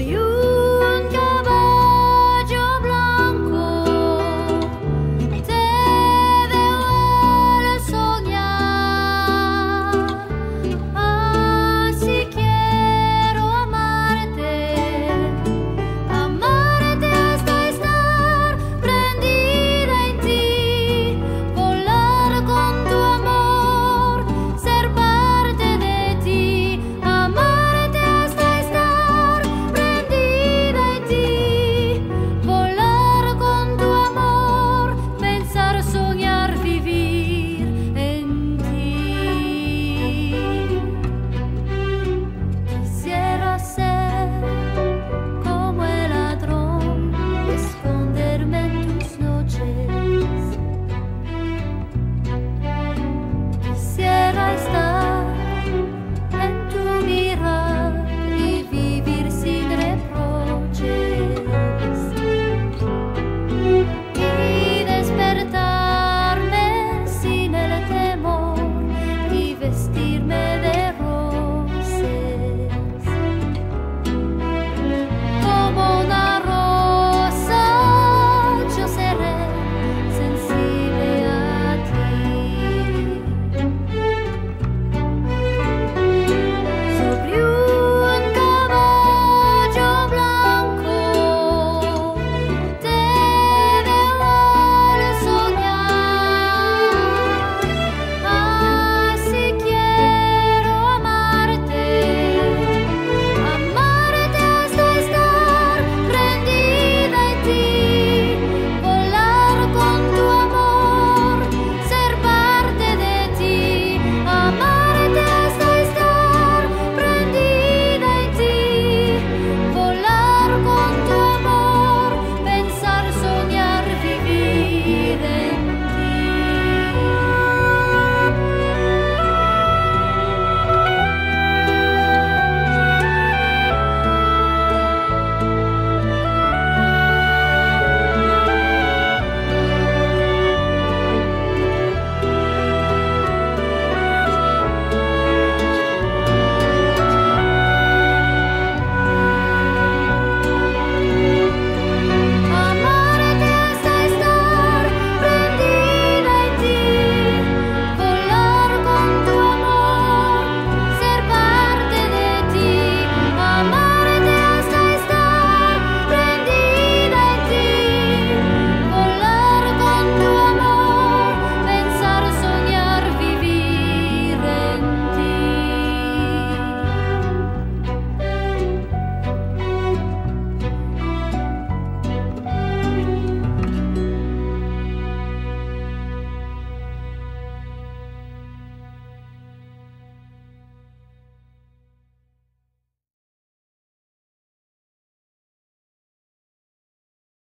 you.